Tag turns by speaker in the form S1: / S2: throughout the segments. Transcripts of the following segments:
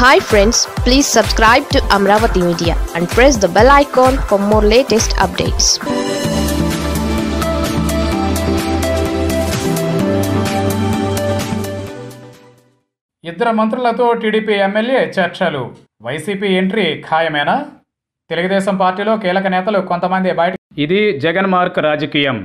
S1: Hi friends please subscribe to Amaravati Media and press the bell icon for more latest updates
S2: ఇద్దరు మంత్రులతో TDP MLA చర్చలు. YCP entry ఖాయమేనా? తెలుగుదేశం పార్టీలో కీలక నేతలు కొంతమంది బయట ఇది జగన్ మార్క్ రాజకీయం.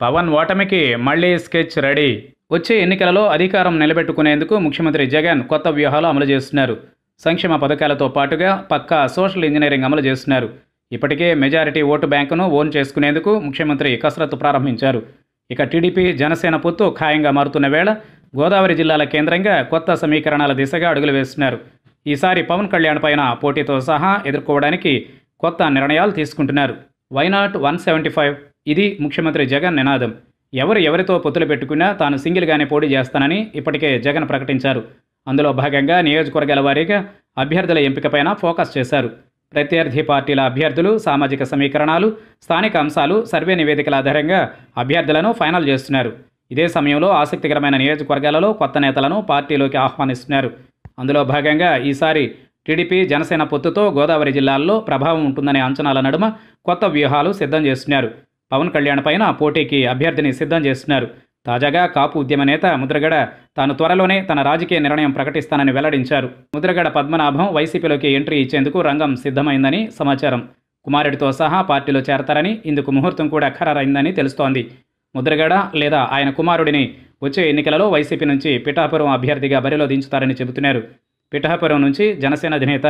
S2: పవన్ ఓటమికి మళ్ళీ స్కెచ్ రెడీ. వచ్చే ఎన్నికలలో అధికారం నిలబెట్టుకునేందుకు ముఖ్యమంత్రి జగన్ కొత్త వ్యూహాలు అమలు చేస్తున్నారు. సంక్షేమ పథకాలతో పాటుగా పక్కా సోషల్ ఇంజనీరింగ్ అమలు చేస్తున్నారు. ఇప్పటికే మెజారిటీ ఓటు బ్యాంకును ఓన్ చేసుకునేందుకు ముఖ్యమంత్రి కసరత్తు ప్రారంభించారు. ఇక టీడీపీ జనసేన పొత్తు ఖాయంగా మారుతున్న వేళ గోదావరి జిల్లాల కేంద్రంగా కొత్త సమీకరణాల దిశగా అడుగులు వేస్తున్నారు. ఈసారి పవన్ కళ్యాణ్ పైన పోటీతో సహా ఎదుర్కోవడానికి కొత్త నిర్ణయాలు తీసుకుంటున్నారు. Why not one seventy five? ఇది ముఖ్యమంత్రి జగన్ నినాదం. ఎవరు ఎవరితో పొత్తులు పెట్టుకున్నా తాను సింగిల్గానే పోటీ చేస్తానని ఇప్పటికే జగన్ ప్రకటించారు. అందులో భాగంగా నియోజకవర్గాల వారీగా అభ్యర్థుల ఎంపికపైన ఫోకస్ చేశారు. ప్రత్యర్థి పార్టీల అభ్యర్థులు సామాజిక సమీకరణాలు స్థానిక అంశాలు సర్వే నివేదికల ఆధారంగా అభ్యర్థులను ఫైనల్ చేస్తున్నారు. ఇదే సమయంలో ఆసక్తికరమైన నియోజకవర్గాలలో కొత్త నేతలను పార్టీలోకి ఆహ్వానిస్తున్నారు. అందులో భాగంగా ఈసారి టీడీపీ జనసేన పొత్తుతో గోదావరి జిల్లాల్లో ప్రభావం ఉంటుందనే అంచనాల నడుమ కొత్త వ్యూహాలు సిద్ధం చేస్తున్నారు. పవన్ కళ్యాణ్ పైన పోటీకి అభ్యర్థిని సిద్ధం చేస్తున్నారు. తాజాగా కాపు ఉద్యమ నేత ముద్రగడ తాను త్వరలోనే తన రాజకీయ నిర్ణయం ప్రకటిస్తానని వెల్లడించారు. ముద్రగడ పద్మనాభం వైసీపీలోకి ఎంట్రీ ఇచ్చేందుకు రంగం సిద్ధమైందని సమాచారం. కుమారుడితో సహా పార్టీలో చేరతారని ఇందుకు ముహూర్తం కూడా ఖరారైందని తెలుస్తోంది. ముద్రగడ లేదా ఆయన కుమారుడిని వచ్చే ఎన్నికలలో వైసీపీ నుంచి పిఠాపురం అభ్యర్థిగా బరిలో దించుతారని చెబుతున్నారు. పిఠాపురం నుంచి జనసేన అధినేత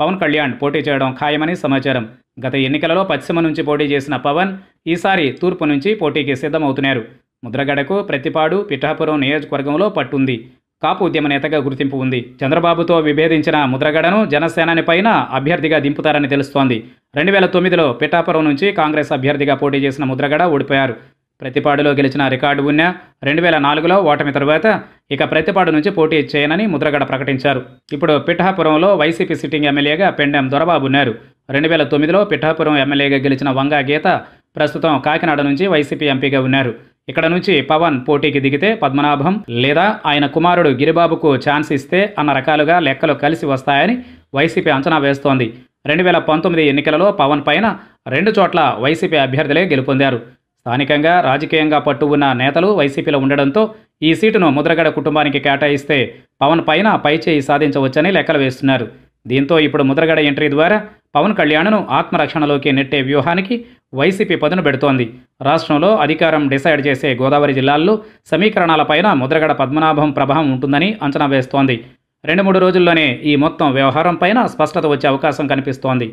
S2: పవన్ కళ్యాణ్ పోటీ చేయడం ఖాయమని సమాచారం. గత ఎన్నికలలో పశ్చిమ నుంచి పోటీ చేసిన పవన్ ఈసారి తూర్పు నుంచి పోటీకి సిద్ధమవుతున్నారు. ముద్రగడకు ప్రతిపాడు పిఠాపురం నియోజకవర్గంలో పట్టుంది. కాపు ఉద్యమ నేతగా గుర్తింపు ఉంది. చంద్రబాబుతో విభేదించిన ముద్రగడను జనసేనాని పైన అభ్యర్థిగా దింపుతారని తెలుస్తోంది. రెండు వేల తొమ్మిదిలో పిఠాపురం నుంచి కాంగ్రెస్ అభ్యర్థిగా పోటీ చేసిన ముద్రగడ ఓడిపోయారు. ప్రతిపాడులో గెలిచిన రికార్డు ఉన్న రెండు వేల నాలుగులో ఓటమి తరువాత ఇక ప్రతిపాడు నుంచి పోటీ చేయనని ముద్రగడ ప్రకటించారు. ఇప్పుడు పిఠాపురంలో వైసీపీ సిట్టింగ్ ఎమ్మెల్యేగా పెండెం దొరబాబు ఉన్నారు. రెండు వేల తొమ్మిదిలో పిఠాపురం ఎమ్మెల్యేగా గెలిచిన వంగా గీత ప్రస్తుతం కాకినాడ నుంచి వైసీపీ ఎంపీగా ఉన్నారు. ఇక్కడ నుంచి పవన్ పోటీకి దిగితే పద్మనాభం లేదా ఆయన కుమారుడు గిరిబాబుకు ఛాన్స్ ఇస్తే అన్న రకాలుగా లెక్కలు కలిసి వస్తాయని వైసీపీ అంచనా వేస్తోంది. రెండు వేల పంతొమ్మిది ఎన్నికలలో పవన్ పైన రెండు చోట్ల వైసీపీ అభ్యర్థులే గెలుపొందారు. స్థానికంగా రాజకీయంగా పట్టు ఉన్న నేతలు వైసీపీలో ఉండడంతో ఈ సీటును ముద్రగడ కుటుంబానికి కేటాయిస్తే పవన్ పైన పైచేయి సాధించవచ్చని లెక్కలు వేస్తున్నారు. దీంతో ఇప్పుడు ముద్రగడ ఎంట్రీ ద్వారా పవన్ కళ్యాణ్ను ఆత్మరక్షణలోకి నెట్టే వ్యూహానికి వైసీపీ పదును పెడుతోంది. రాష్ట్రంలో అధికారం డిసైడ్ చేసే గోదావరి జిల్లాల్లో సమీకరణాలపైన ముద్రగడ పద్మనాభం ప్రభావం ఉంటుందని అంచనా వేస్తోంది. రెండు మూడు రోజుల్లోనే ఈ మొత్తం వ్యవహారం పైన స్పష్టత వచ్చే అవకాశం కనిపిస్తోంది.